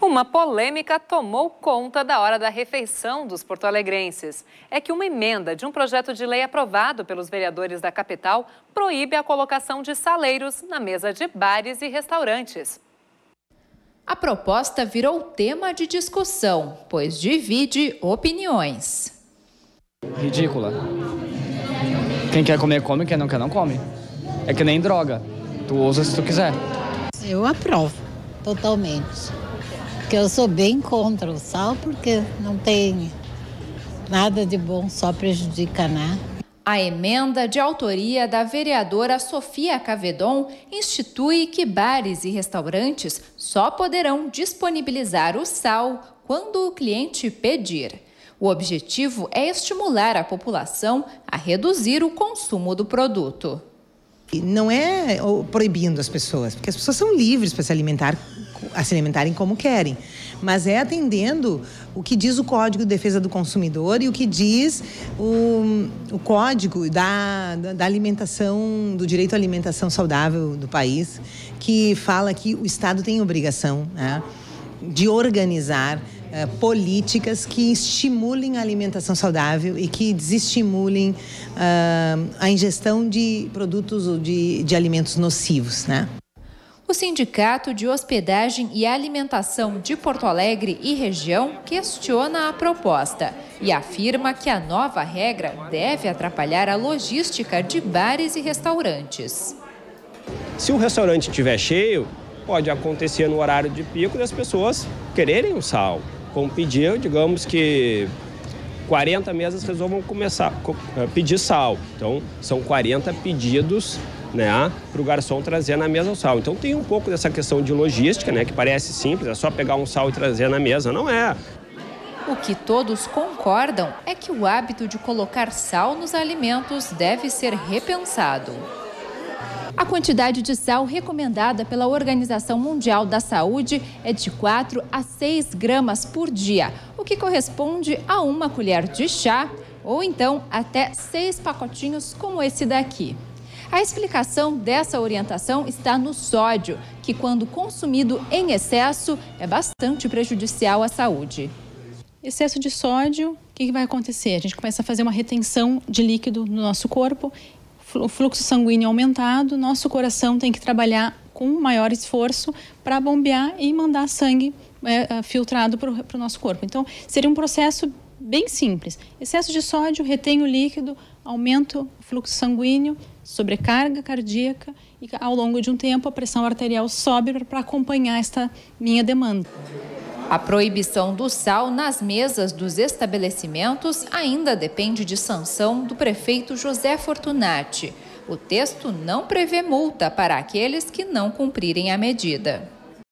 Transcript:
Uma polêmica tomou conta da hora da refeição dos porto-alegrenses. É que uma emenda de um projeto de lei aprovado pelos vereadores da capital proíbe a colocação de saleiros na mesa de bares e restaurantes. A proposta virou tema de discussão, pois divide opiniões. Ridícula. Quem quer comer, come, quem não quer, não come. É que nem droga. Tu usa se tu quiser. Eu aprovo, totalmente que eu sou bem contra o sal, porque não tem nada de bom, só prejudica, né? A emenda de autoria da vereadora Sofia Cavedon institui que bares e restaurantes só poderão disponibilizar o sal quando o cliente pedir. O objetivo é estimular a população a reduzir o consumo do produto. Não é proibindo as pessoas, porque as pessoas são livres para se alimentar a se alimentarem como querem, mas é atendendo o que diz o Código de Defesa do Consumidor e o que diz o, o Código da, da alimentação, do direito à alimentação saudável do país, que fala que o Estado tem obrigação né, de organizar Uh, políticas que estimulem a alimentação saudável e que desestimulem uh, a ingestão de produtos ou de, de alimentos nocivos, né? O Sindicato de Hospedagem e Alimentação de Porto Alegre e região questiona a proposta e afirma que a nova regra deve atrapalhar a logística de bares e restaurantes. Se o restaurante estiver cheio, pode acontecer no horário de pico das pessoas quererem o sal. Como pedir, digamos que 40 mesas resolvam começar a pedir sal. Então, são 40 pedidos né, para o garçom trazer na mesa o sal. Então tem um pouco dessa questão de logística, né, que parece simples, é só pegar um sal e trazer na mesa. Não é. O que todos concordam é que o hábito de colocar sal nos alimentos deve ser repensado. A quantidade de sal recomendada pela Organização Mundial da Saúde é de 4 a 6 gramas por dia, o que corresponde a uma colher de chá ou então até seis pacotinhos como esse daqui. A explicação dessa orientação está no sódio, que, quando consumido em excesso, é bastante prejudicial à saúde. Excesso de sódio, o que vai acontecer? A gente começa a fazer uma retenção de líquido no nosso corpo, o fluxo sanguíneo aumentado, nosso coração tem que trabalhar com maior esforço para bombear e mandar sangue é, filtrado para o nosso corpo. Então, seria um processo bem simples. Excesso de sódio, retém o líquido, aumenta o fluxo sanguíneo, sobrecarga cardíaca e ao longo de um tempo a pressão arterial sobe para acompanhar esta minha demanda. A proibição do sal nas mesas dos estabelecimentos ainda depende de sanção do prefeito José Fortunati. O texto não prevê multa para aqueles que não cumprirem a medida.